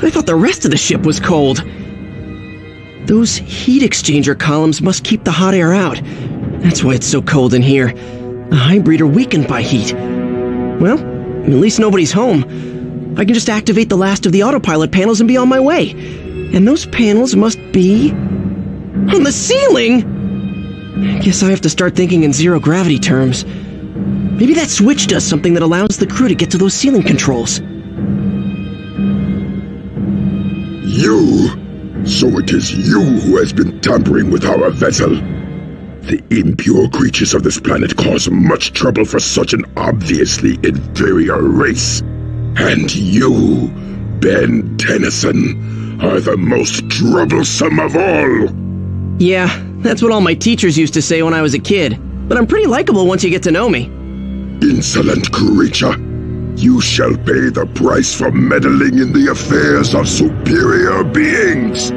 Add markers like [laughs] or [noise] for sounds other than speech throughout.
I thought the rest of the ship was cold. Those heat exchanger columns must keep the hot air out. That's why it's so cold in here. The hybrid are weakened by heat. Well, at least nobody's home. I can just activate the last of the autopilot panels and be on my way. And those panels must be... on the ceiling! I guess I have to start thinking in zero gravity terms. Maybe that switch does something that allows the crew to get to those ceiling controls. You! So it is you who has been tampering with our vessel. The impure creatures of this planet cause much trouble for such an obviously inferior race. And you, Ben Tennyson, are the most troublesome of all. Yeah, that's what all my teachers used to say when I was a kid. But I'm pretty likable once you get to know me. Insolent creature. You shall pay the price for meddling in the affairs of superior beings.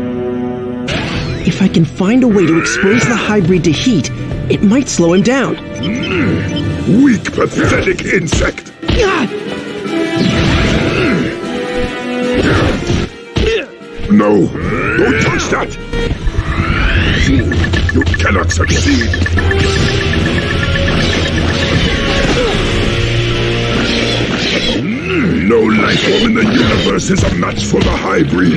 If I can find a way to expose the hybrid to heat, it might slow him down. Mm. Weak, pathetic insect. No, don't touch that. You cannot succeed. No life form in the universe is a match for the hybrid.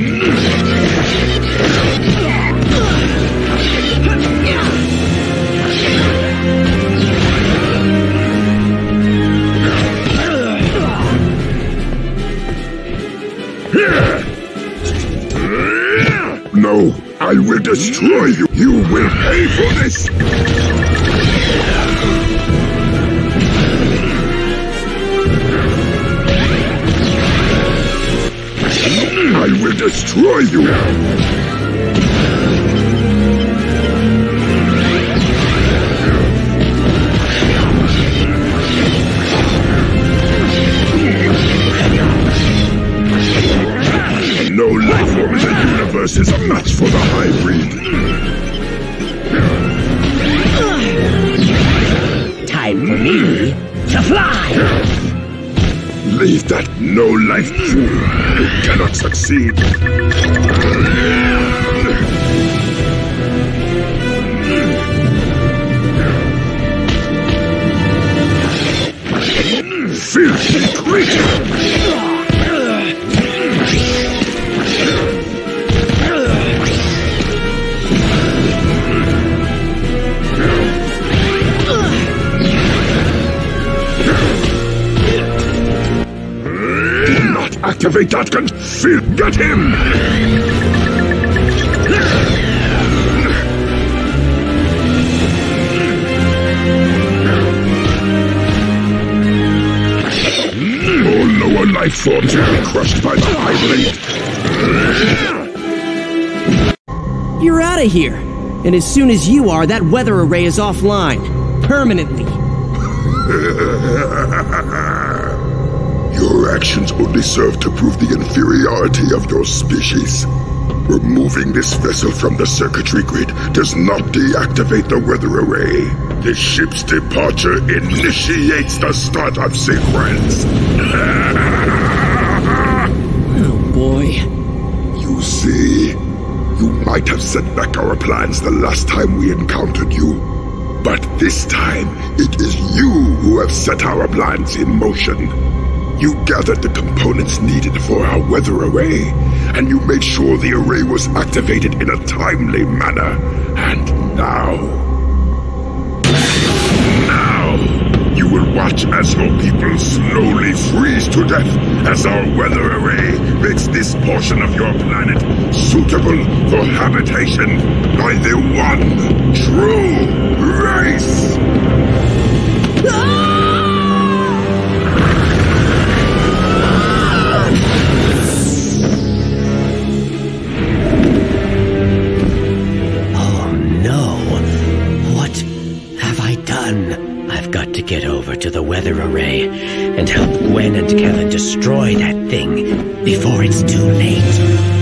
No, I will destroy you. You will pay for this. Will destroy you. Cannot activate that gun! Feel get him! Oh, All lower life forms crushed by the hybrid. You're out of here. And as soon as you are, that weather array is offline. Permanently. [laughs] Your actions only serve to prove the inferiority of your species. Removing this vessel from the circuitry grid does not deactivate the weather array. The ship's departure initiates the startup sequence. [laughs] Oh boy. You see, you might have set back our plans the last time we encountered you. But this time, it is you who have set our plans in motion. You gathered the components needed for our weather array, and you made sure the array was activated in a timely manner. And now... Now, you will watch as your people slowly freeze to death as our weather array makes this portion of your planet suitable for habitation by the one true race. Weather array and help Gwen and Kevin destroy that thing before it's too late.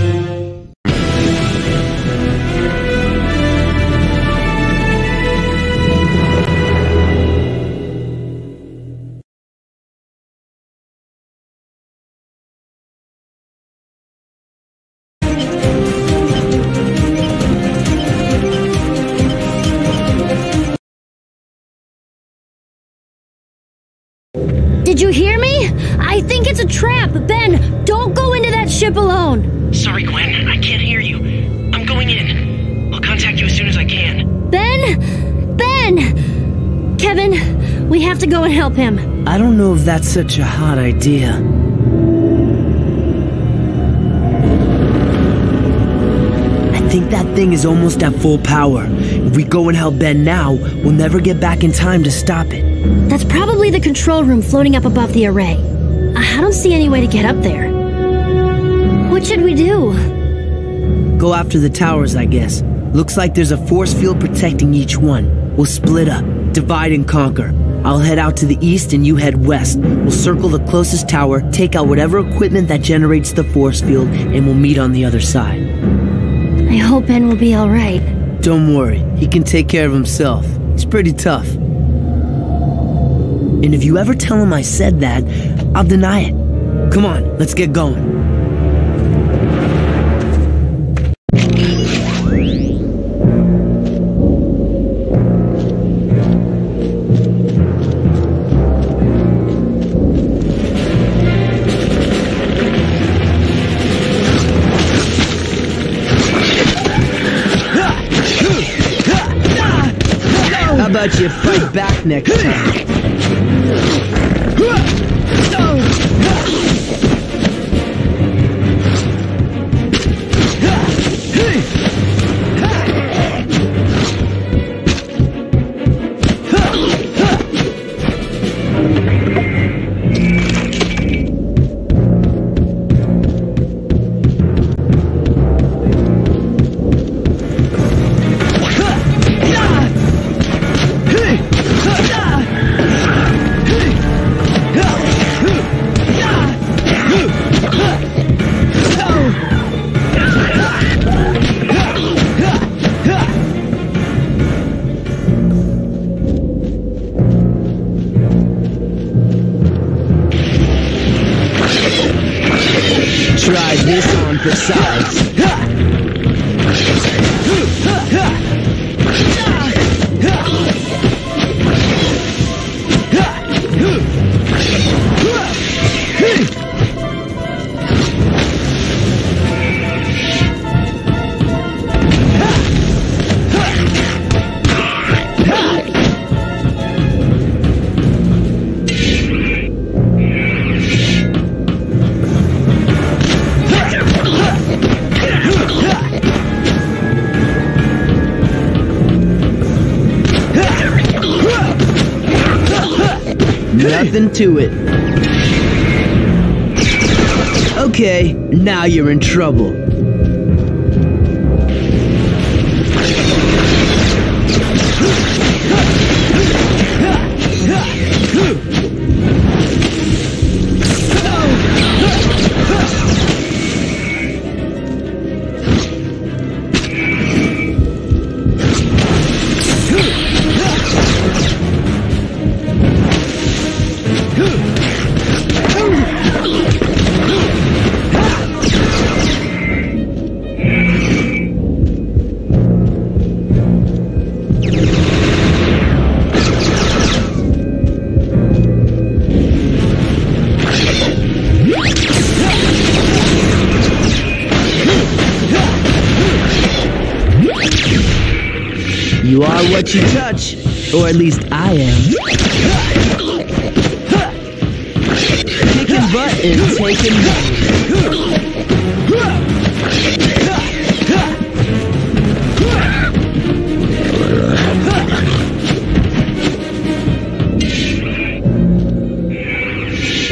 We have to go and help him. I don't know if that's such a hot idea. I think that thing is almost at full power. If we go and help Ben now, we'll never get back in time to stop it. That's probably the control room floating up above the array. I don't see any way to get up there. What should we do? Go after the towers, I guess. Looks like there's a force field protecting each one. We'll split up, divide and conquer. I'll head out to the east and you head west. We'll circle the closest tower, take out whatever equipment that generates the force field, and we'll meet on the other side. I hope Ben will be alright. Don't worry, he can take care of himself. He's pretty tough. And if you ever tell him I said that, I'll deny it. Come on, let's get going. Next time? To it. Okay, now you're in trouble. Or at least I am. Kicking butt and taking.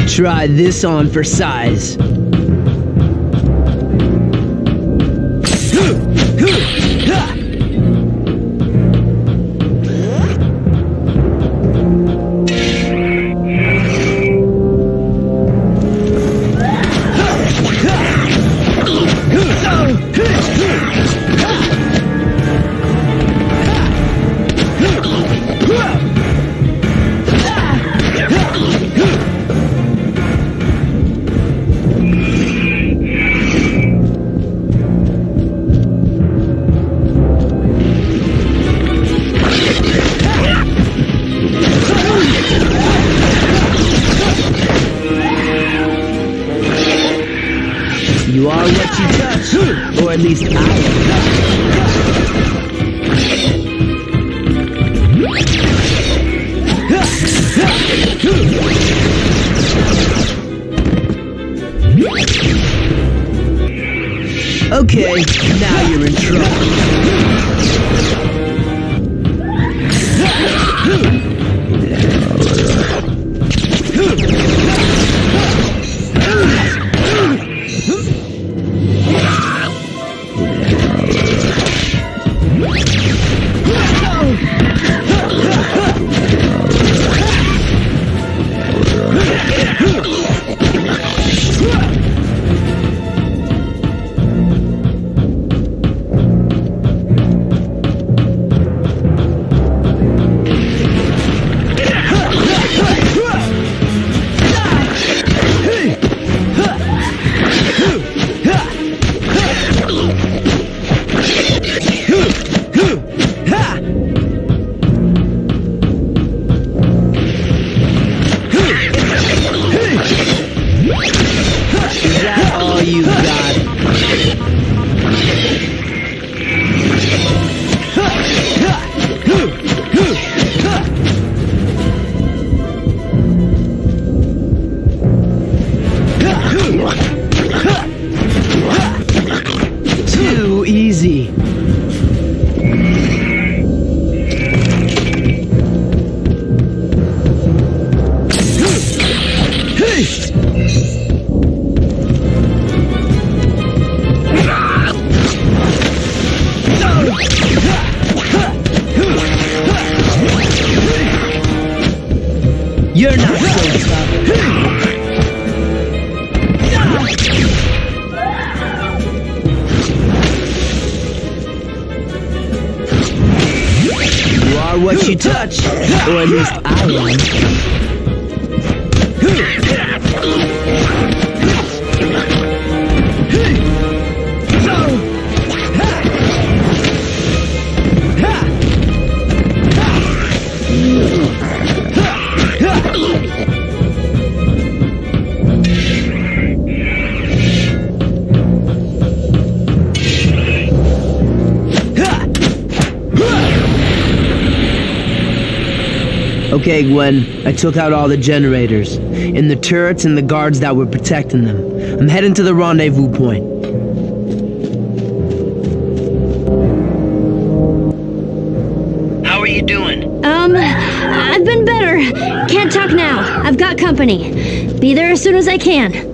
Try this on for size. I am. Okay, Gwen, I took out all the generators, and the turrets and the guards that were protecting them. I'm heading to the rendezvous point. How are you doing? Um, I've been better. Can't talk now. I've got company. Be there as soon as I can.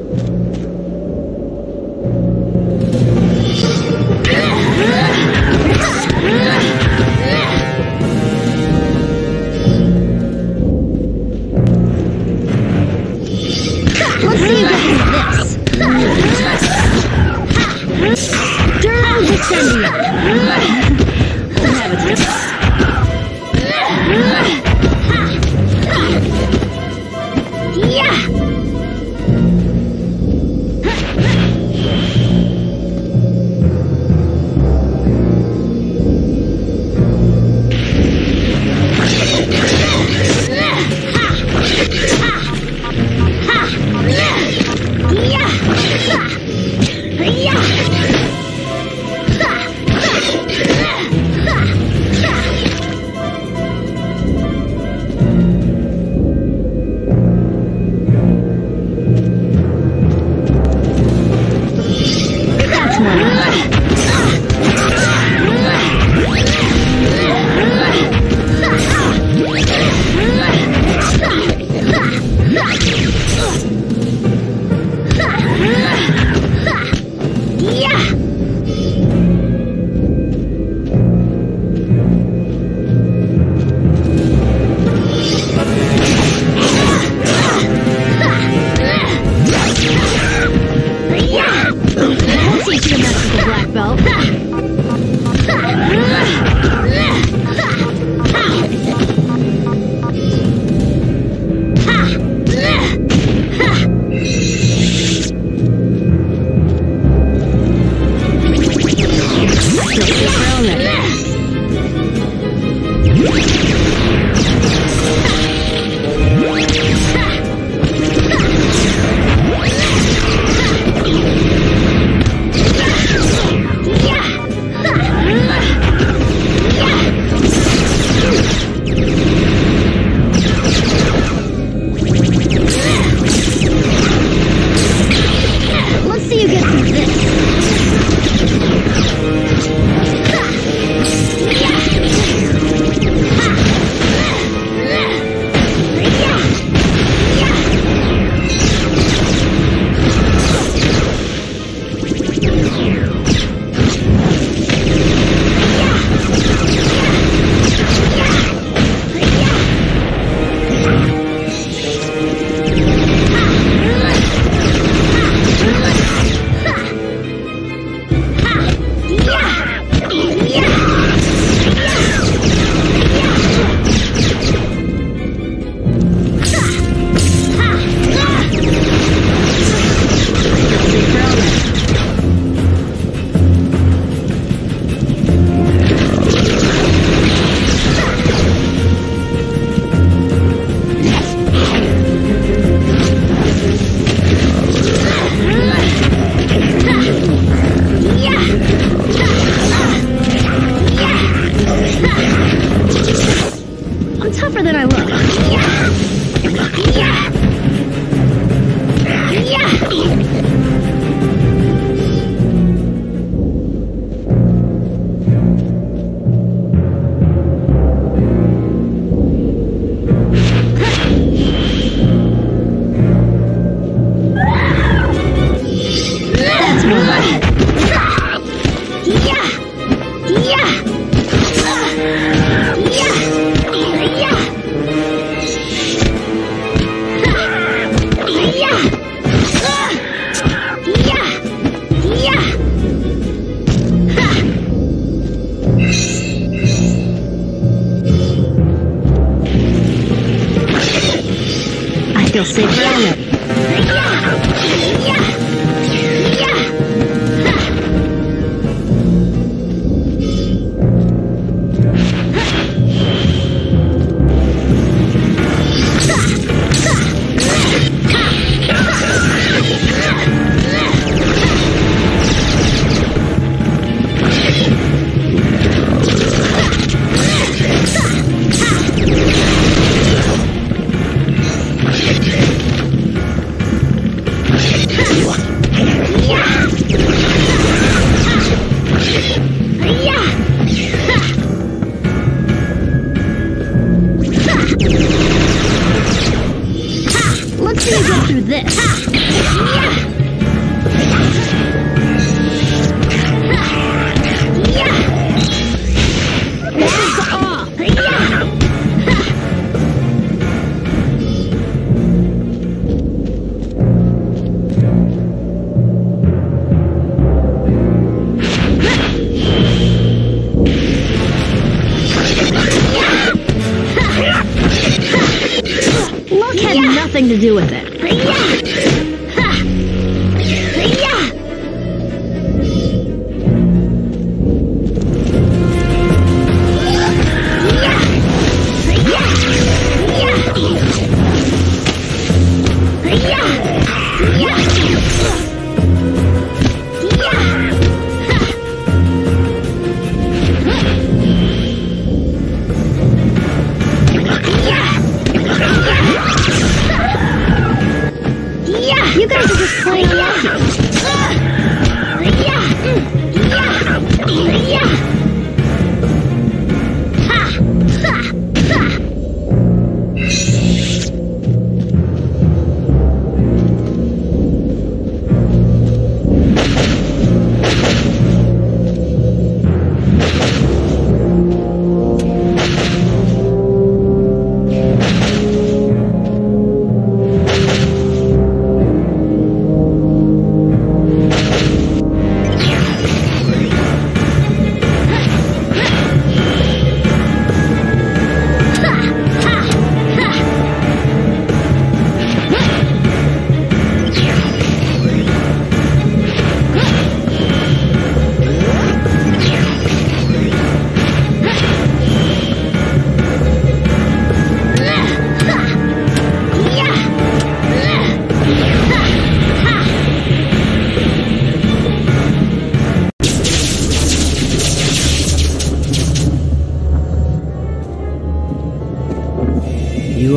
Do with it.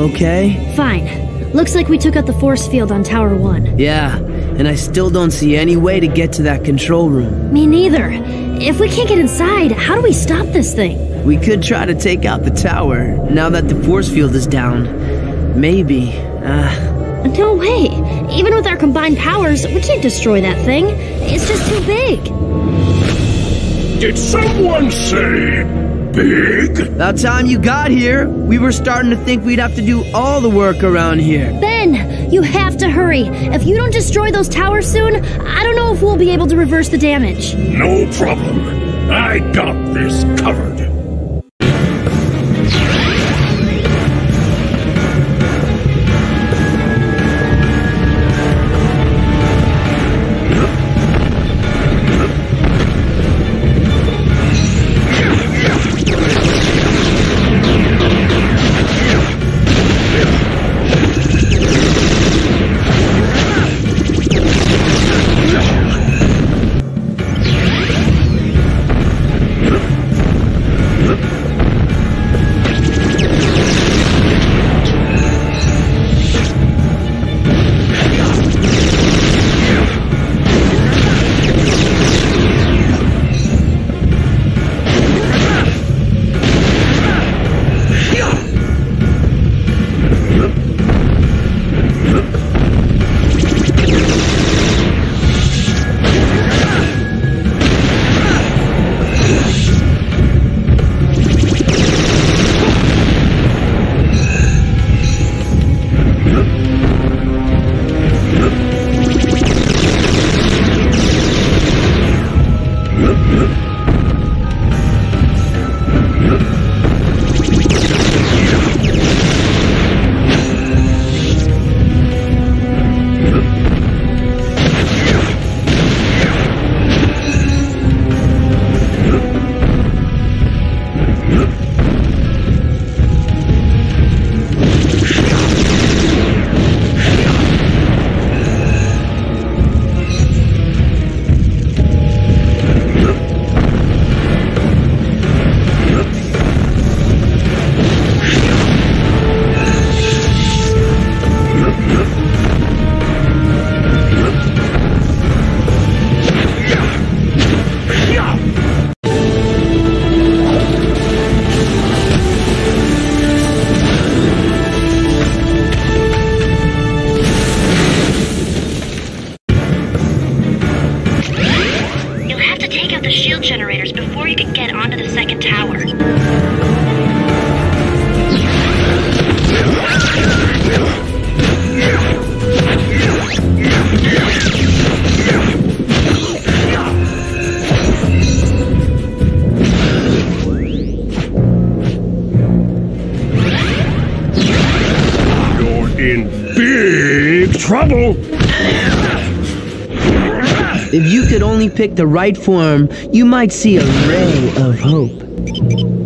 Okay? Fine. Looks like we took out the force field on Tower 1. Yeah, and I still don't see any way to get to that control room. Me neither. If we can't get inside, how do we stop this thing? We could try to take out the tower now that the force field is down. Maybe. Uh, No way. Even with our combined powers, we can't destroy that thing. It's just too big. Did someone say big? about time you got here, we were starting to think we'd have to do all the work around here. Ben, you have to hurry. If you don't destroy those towers soon, I don't know if we'll be able to reverse the damage. No problem. I got this covered. Only pick the right form, you might see a ray of hope.